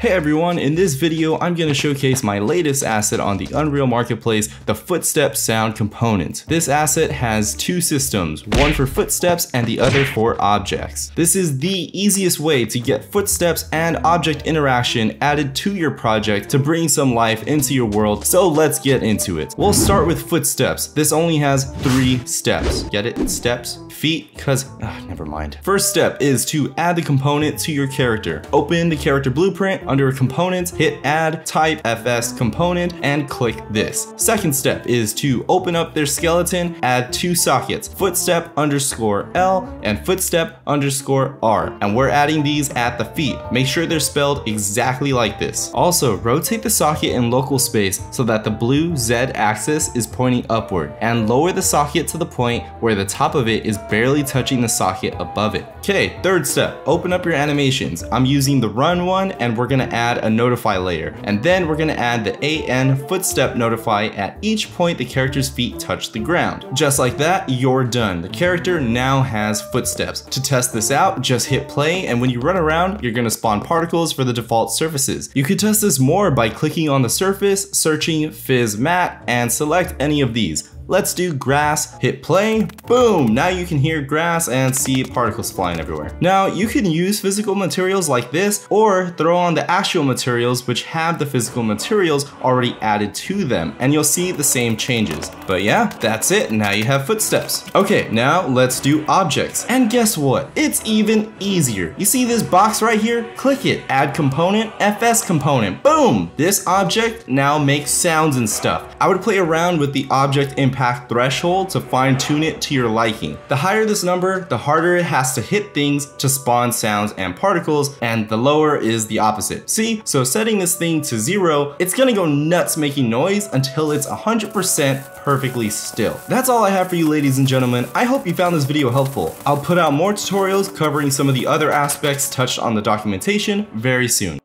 Hey everyone, in this video I'm going to showcase my latest asset on the Unreal Marketplace, the Footstep Sound Component. This asset has two systems, one for footsteps and the other for objects. This is the easiest way to get footsteps and object interaction added to your project to bring some life into your world, so let's get into it. We'll start with footsteps. This only has three steps. Get it? Steps? Feet? Cause, ah, never mind. First step is to add the component to your character. Open the character blueprint, under components, hit add, type fs component, and click this. Second step is to open up their skeleton, add two sockets, footstep underscore L and footstep underscore R. And we're adding these at the feet. Make sure they're spelled exactly like this. Also, rotate the socket in local space so that the blue Z axis is pointing upward and lower the socket to the point where the top of it is barely touching the socket above it. Okay, third step, open up your animations. I'm using the run one and we're gonna add a notify layer. And then we're gonna add the AN footstep notify at each point the character's feet touch the ground. Just like that, you're done. The character now has footsteps. To test this out, just hit play and when you run around, you're gonna spawn particles for the default surfaces. You could test this more by clicking on the surface, searching PhysMat, and select any of these. Let's do grass, hit play, boom! Now you can hear grass and see particles flying everywhere. Now you can use physical materials like this or throw on the actual materials which have the physical materials already added to them and you'll see the same changes. But yeah, that's it, now you have footsteps. Okay, now let's do objects. And guess what? It's even easier. You see this box right here? Click it, add component, FS component, boom! This object now makes sounds and stuff. I would play around with the object impact impact threshold to fine tune it to your liking. The higher this number, the harder it has to hit things to spawn sounds and particles, and the lower is the opposite. See, so setting this thing to zero, it's gonna go nuts making noise until it's 100% perfectly still. That's all I have for you ladies and gentlemen. I hope you found this video helpful. I'll put out more tutorials covering some of the other aspects touched on the documentation very soon.